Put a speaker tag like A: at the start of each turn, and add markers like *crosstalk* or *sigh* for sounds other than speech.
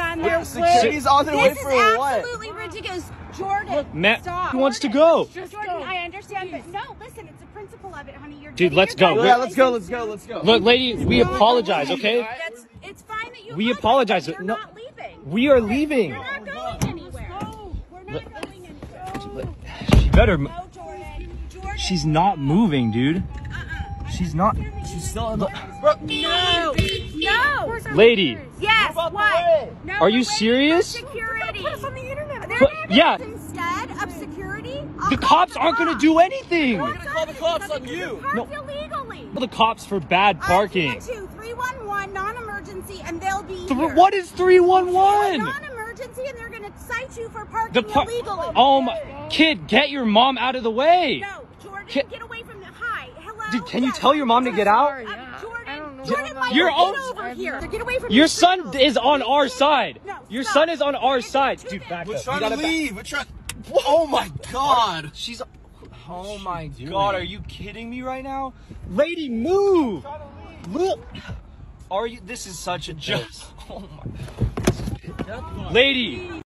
A: on their way.
B: Security's on their way
A: This is
B: for what?
A: absolutely ridiculous. Jordan,
C: Matt,
A: stop.
C: who wants to go?
A: Jordan, I understand, but no, listen, it's the principle of it, honey. You're
C: Dude, let's go.
B: Yeah, let's go, let's go, let's go.
C: Look, lady, we apologize, okay?
A: That's, it's fine that you
C: We apologize,
A: but
C: but
A: You're
C: no-
A: not leaving.
C: We are leaving.
A: You're not going anywhere. We're not going anywhere.
C: She better.
A: No, Jordan. Jordan.
C: She's not moving, dude. Uh-uh. She's not.
B: She's still on the.
A: No. No.
C: Lady,
A: Yes.
B: Move out the
A: What?
B: way.
A: No,
C: Are you serious?
A: Security. Put us on the internet. They're
C: But-
A: not
C: yeah.
A: Instead of security,
C: the cops aren't gonna do anything.
A: We're
B: gonna call the cops on you.
C: No.
A: Parked illegally.
C: The cops for bad uh, parking.
A: Two three one one non-emergency, and they'll be
C: Th-
A: here.
C: What is 311?
A: Non-emergency, and they're gonna cite you for parking
C: The par-
A: illegally.
C: Oh my kid, get your mom out of the way.
A: No, Jordan,
C: Can-
A: get away from the hi. Hello.
C: Dude, can you tell your mom to get out?
A: Jordan,
D: I don't know.
A: Jordan, my
C: Your
A: get
C: own-
A: over here. Get away from
C: Your son
A: signal.
C: is on our side.
A: No,
C: Your son is on our
A: It's
C: side. Dude, back
B: We're
C: up.
B: trying
C: You
B: to
C: gotta back-
B: leave. We're trying. *laughs* Oh my god.
C: She's. Oh my
B: doing?
C: god, are you kidding me right now? Lady, move! Look! Are you. This is such a joke. *laughs* Oh my. Lady!